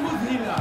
Вуздгілля.